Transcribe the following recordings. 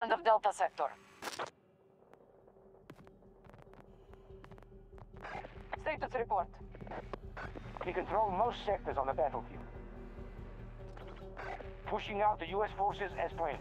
of Delta Sector. Status report. We control most sectors on the battlefield. Pushing out the US forces as planned.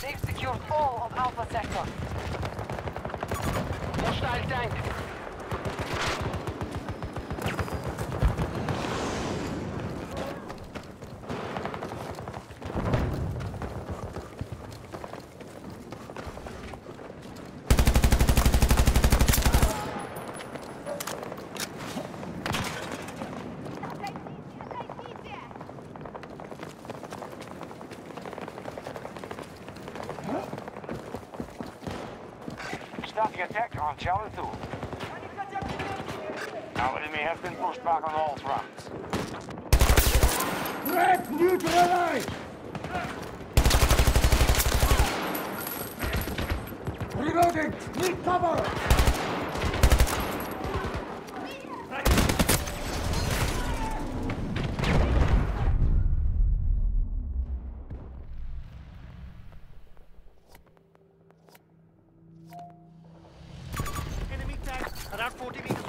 They've secured all of Alpha Sector. Hostile tank! Starting attack on Charlie 2. Our enemy has been pushed back on all fronts. Threat neutralized! Reloading! Need cover! 40 meters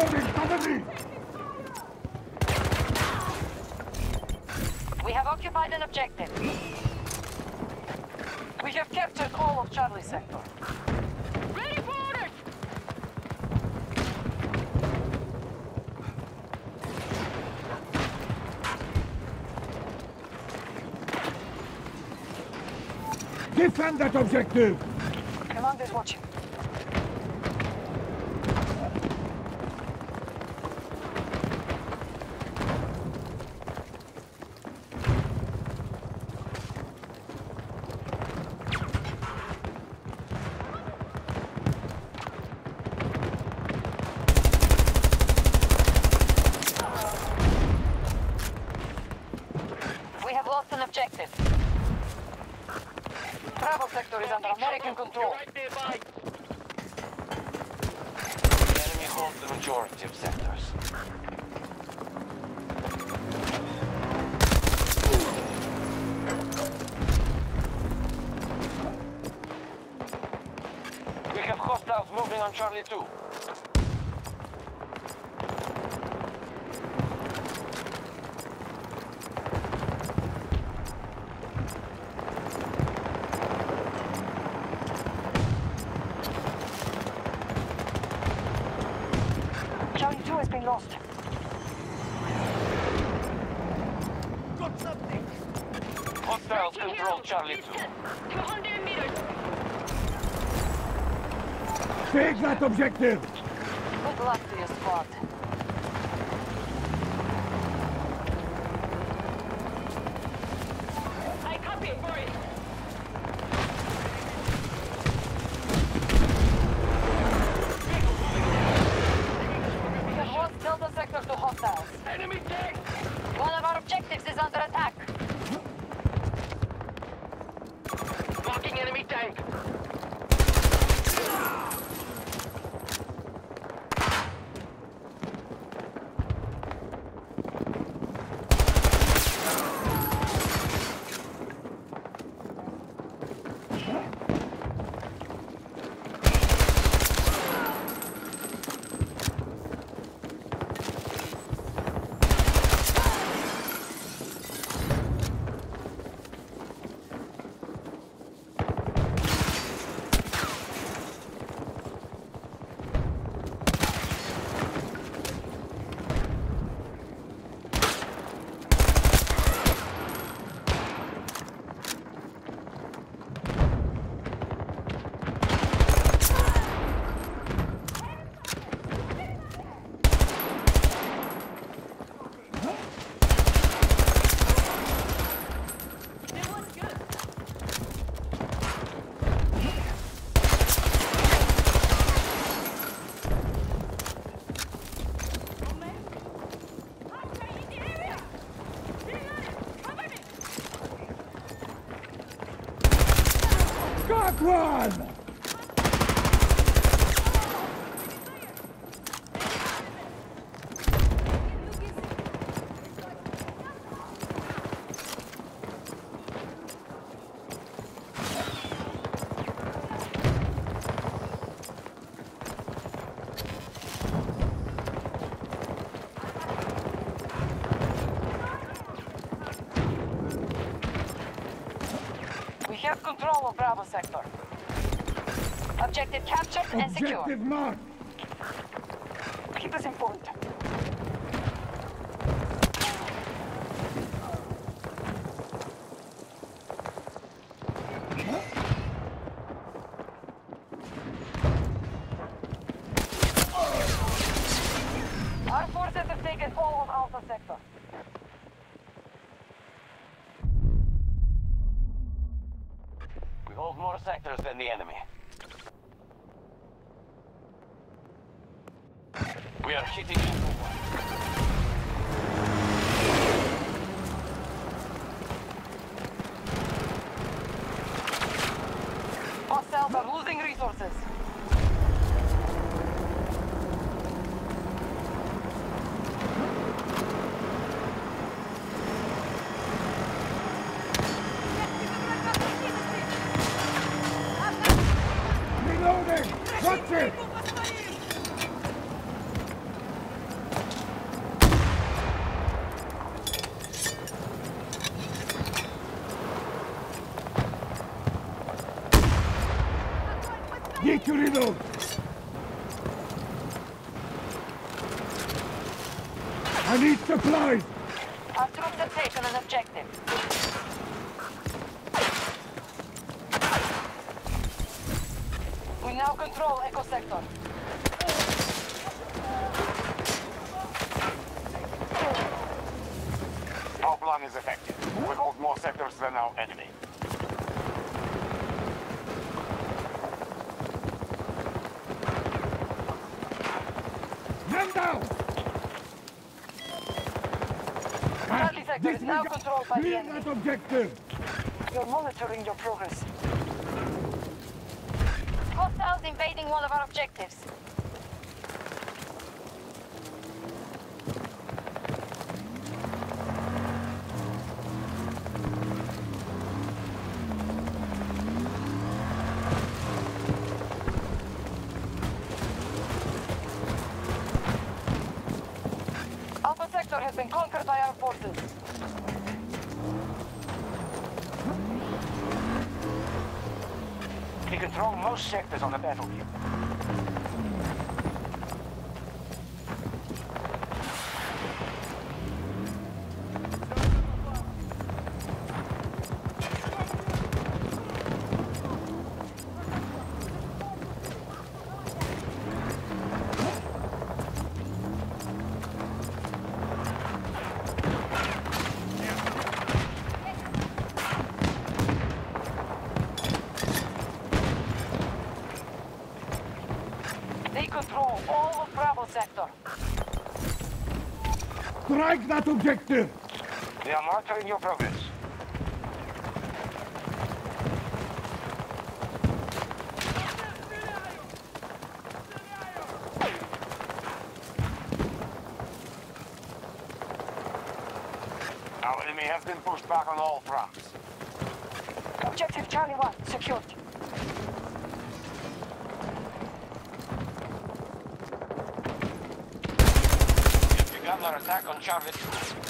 Cover me! We have occupied an objective. We have captured all of Charlie Sector. Ready for orders! Defend that objective! Commander's is watching. We have lost an objective. Bravo sector is under American control. The enemy holds the majority of sectors. We have hostiles moving on Charlie 2. Charlie 2 has been lost. Got something. Hostiles control Charlie 2. 200 meters. Take that objective! Good luck to your squad. I copy for it. We have lost Delta Sector to hostiles. Enemy tank! One of our objectives is under attack. Marking enemy tank! One! Control of Bravo sector. Objective captured and secure. Objective marked! Keep us informed. Our forces have taken all of Alpha sector. We hold more sectors than the enemy. We are hitting Echo 1. Hostiles are losing resources. Reloading! Watch it! Need to reload! I need supplies! Our troops have an objective. We now control Echo Sector. Our plan is effective. We hold more sectors than our enemy. Man down! Charlie sector is now controlled by the enemy. that objective! You're monitoring your progress. Hostiles invading one of our objectives. Alpha sector has been conquered by our forces. Control most sectors on the battlefield. Strike that objective! We are monitoring your progress. Our enemy has been pushed back on all fronts. Objective Charlie 1 secured. Our attack on Charlie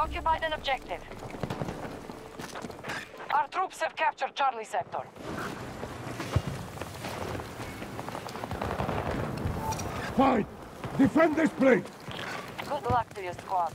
occupied an objective. Our troops have captured Charlie sector. Fight! Defend this place! Good luck to your squad.